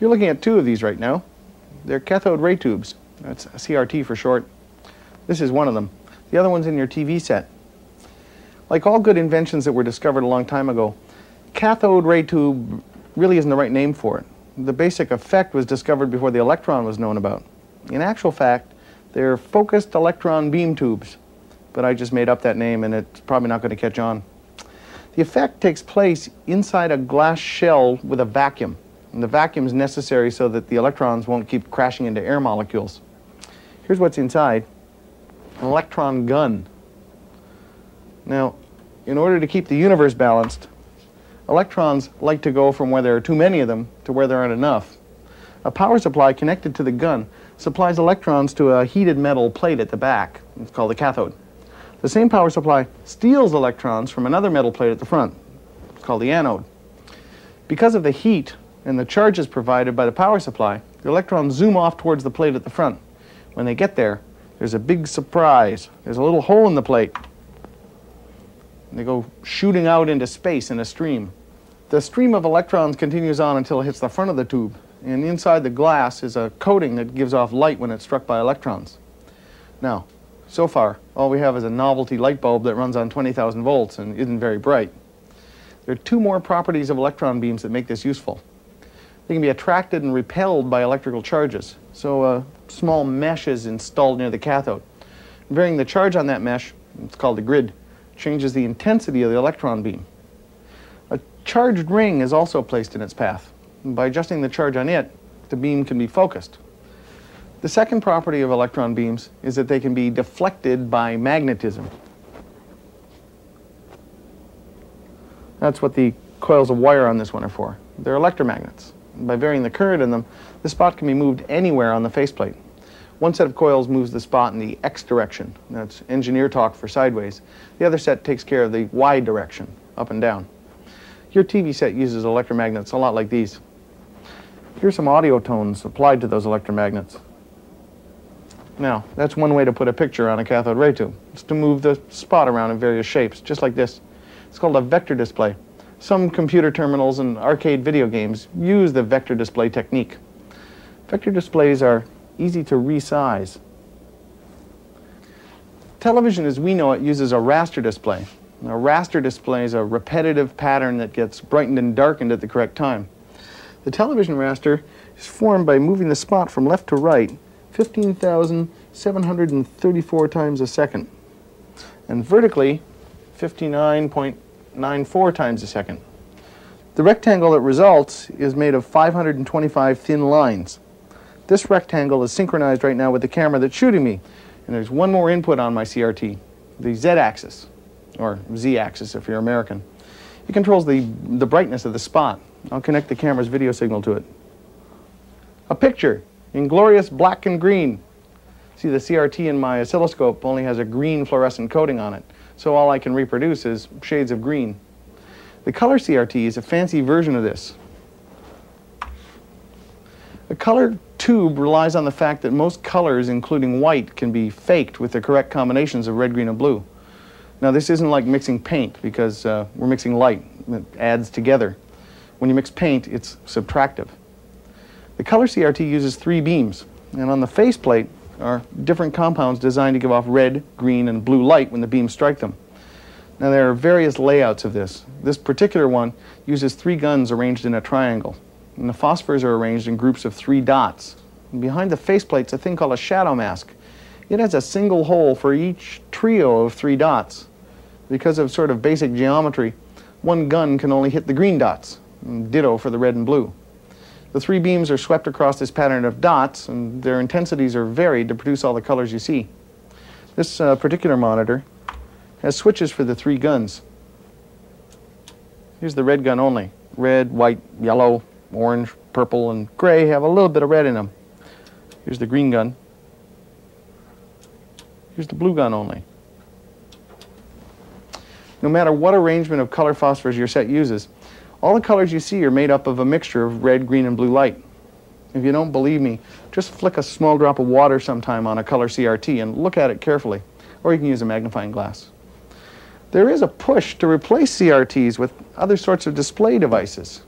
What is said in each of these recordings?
You're looking at two of these right now. They're cathode ray tubes. That's CRT for short. This is one of them. The other one's in your TV set. Like all good inventions that were discovered a long time ago, cathode ray tube really isn't the right name for it. The basic effect was discovered before the electron was known about. In actual fact, they're focused electron beam tubes, but I just made up that name and it's probably not going to catch on. The effect takes place inside a glass shell with a vacuum. And the vacuum is necessary so that the electrons won't keep crashing into air molecules. Here's what's inside an electron gun. Now, in order to keep the universe balanced, electrons like to go from where there are too many of them to where there aren't enough. A power supply connected to the gun supplies electrons to a heated metal plate at the back. It's called the cathode. The same power supply steals electrons from another metal plate at the front. It's called the anode. Because of the heat and the charges provided by the power supply, the electrons zoom off towards the plate at the front. When they get there, there's a big surprise. There's a little hole in the plate. And they go shooting out into space in a stream. The stream of electrons continues on until it hits the front of the tube. And inside the glass is a coating that gives off light when it's struck by electrons. Now, so far, all we have is a novelty light bulb that runs on 20,000 volts and isn't very bright. There are two more properties of electron beams that make this useful. They can be attracted and repelled by electrical charges. So a small mesh is installed near the cathode. Varying the charge on that mesh, it's called a grid, changes the intensity of the electron beam. A charged ring is also placed in its path. By adjusting the charge on it, the beam can be focused. The second property of electron beams is that they can be deflected by magnetism. That's what the coils of wire on this one are for. They're electromagnets by varying the current in them, the spot can be moved anywhere on the faceplate. One set of coils moves the spot in the x direction. That's engineer talk for sideways. The other set takes care of the y direction, up and down. Your TV set uses electromagnets a lot like these. Here's some audio tones applied to those electromagnets. Now, that's one way to put a picture on a cathode ray tube. It's to move the spot around in various shapes, just like this. It's called a vector display. Some computer terminals and arcade video games use the vector display technique. Vector displays are easy to resize. Television as we know it uses a raster display. A raster display is a repetitive pattern that gets brightened and darkened at the correct time. The television raster is formed by moving the spot from left to right 15,734 times a second and vertically 59. 0.94 times a second. The rectangle that results is made of 525 thin lines. This rectangle is synchronized right now with the camera that's shooting me. And there's one more input on my CRT, the Z-axis, or Z-axis if you're American. It controls the, the brightness of the spot. I'll connect the camera's video signal to it. A picture in glorious black and green. See, the CRT in my oscilloscope only has a green fluorescent coating on it so all I can reproduce is shades of green. The color CRT is a fancy version of this. A color tube relies on the fact that most colors, including white, can be faked with the correct combinations of red, green, and blue. Now, this isn't like mixing paint because uh, we're mixing light. It adds together. When you mix paint, it's subtractive. The color CRT uses three beams, and on the faceplate, are different compounds designed to give off red, green, and blue light when the beams strike them. Now there are various layouts of this. This particular one uses three guns arranged in a triangle. And the phosphors are arranged in groups of three dots. And behind the faceplate's a thing called a shadow mask. It has a single hole for each trio of three dots. Because of sort of basic geometry, one gun can only hit the green dots, ditto for the red and blue. The three beams are swept across this pattern of dots, and their intensities are varied to produce all the colors you see. This uh, particular monitor has switches for the three guns. Here's the red gun only. Red, white, yellow, orange, purple, and gray have a little bit of red in them. Here's the green gun. Here's the blue gun only. No matter what arrangement of color phosphors your set uses, all the colors you see are made up of a mixture of red, green, and blue light. If you don't believe me, just flick a small drop of water sometime on a color CRT and look at it carefully. Or you can use a magnifying glass. There is a push to replace CRTs with other sorts of display devices.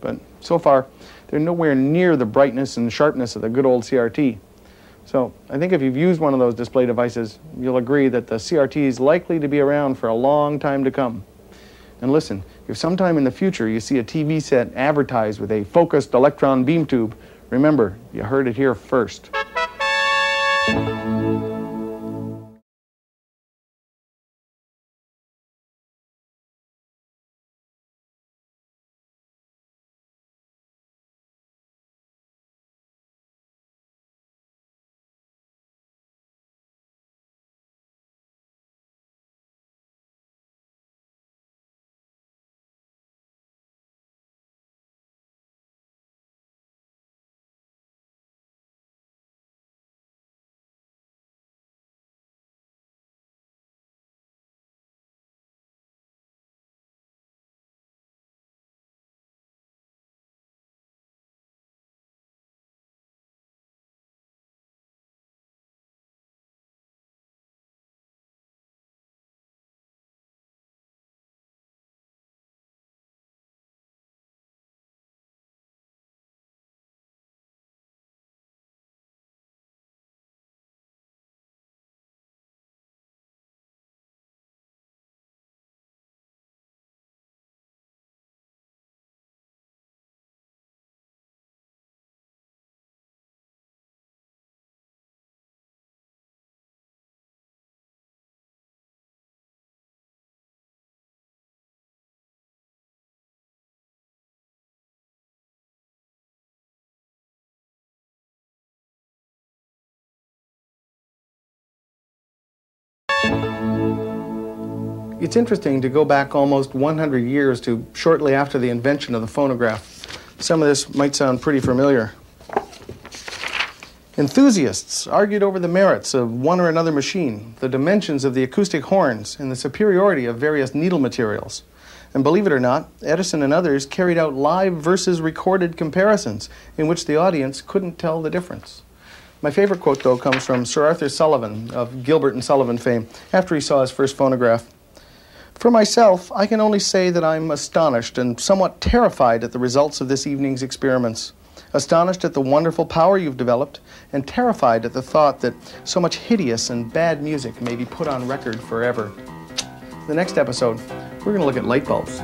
but so far, they're nowhere near the brightness and sharpness of the good old CRT. So I think if you've used one of those display devices, you'll agree that the CRT is likely to be around for a long time to come. And listen, if sometime in the future you see a TV set advertised with a focused electron beam tube, remember, you heard it here first. It's interesting to go back almost 100 years to shortly after the invention of the phonograph. Some of this might sound pretty familiar. Enthusiasts argued over the merits of one or another machine, the dimensions of the acoustic horns, and the superiority of various needle materials. And believe it or not, Edison and others carried out live versus recorded comparisons in which the audience couldn't tell the difference. My favorite quote, though, comes from Sir Arthur Sullivan of Gilbert and Sullivan fame after he saw his first phonograph. For myself, I can only say that I'm astonished and somewhat terrified at the results of this evening's experiments. Astonished at the wonderful power you've developed, and terrified at the thought that so much hideous and bad music may be put on record forever. The next episode, we're going to look at light bulbs.